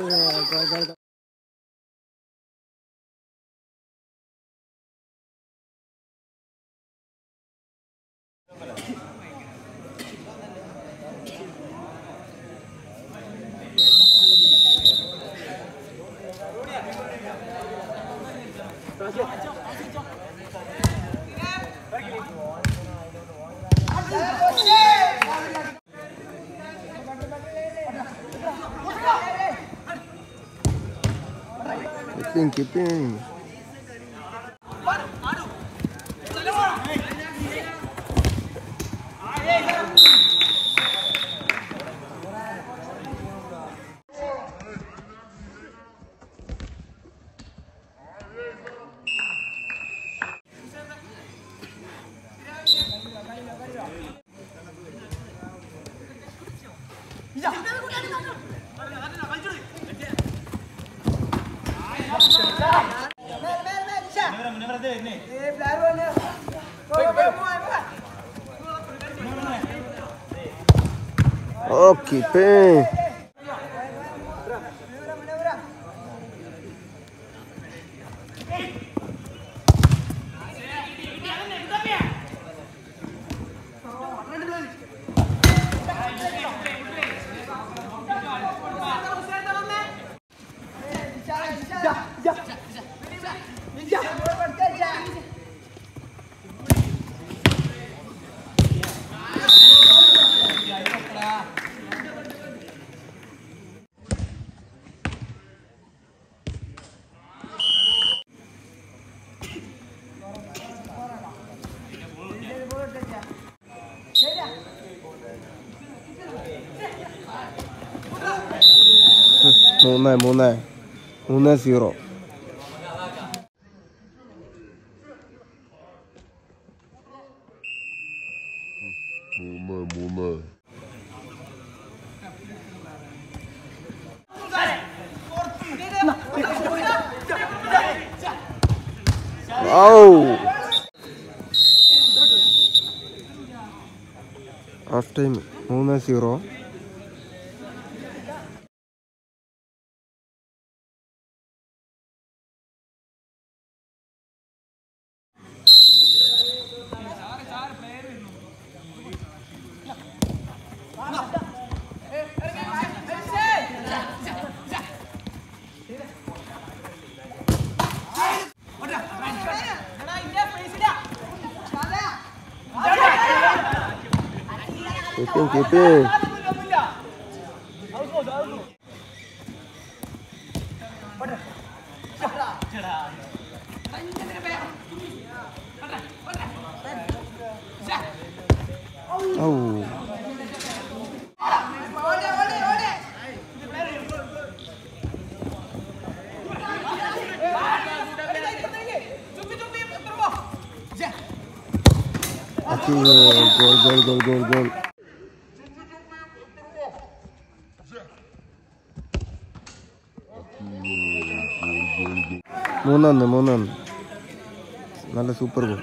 Let's go. Goal Keeping, keeping. Ok, bem. മൂന്ന് മൂന്ന് മൂന്ന് സീറോ മൂന്ന് മൂന്ന് Oh! Half time 3-0 Keping, keping. Oh. Gol, gol, gol, gol, gol. മൂന്നൊന്ന് മൂന്നൊന്ന്. നല്ല super goal.